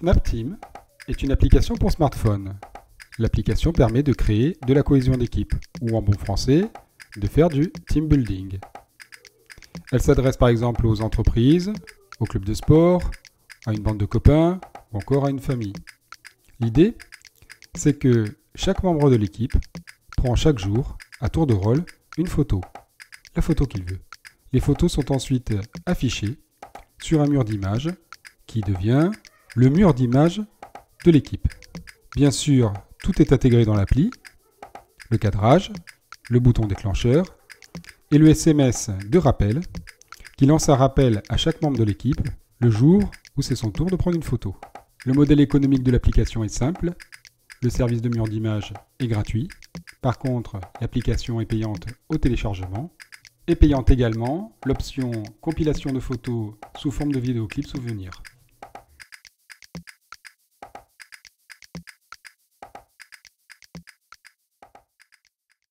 SnapTeam est une application pour smartphone. L'application permet de créer de la cohésion d'équipe, ou en bon français, de faire du team building. Elle s'adresse par exemple aux entreprises, aux clubs de sport, à une bande de copains, ou encore à une famille. L'idée, c'est que chaque membre de l'équipe prend chaque jour, à tour de rôle, une photo, la photo qu'il veut. Les photos sont ensuite affichées sur un mur d'images qui devient le mur d'images de l'équipe. Bien sûr, tout est intégré dans l'appli, le cadrage, le bouton déclencheur et le SMS de rappel qui lance un rappel à chaque membre de l'équipe le jour où c'est son tour de prendre une photo. Le modèle économique de l'application est simple, le service de mur d'image est gratuit, par contre l'application est payante au téléchargement, et payante également l'option compilation de photos sous forme de vidéoclip souvenir.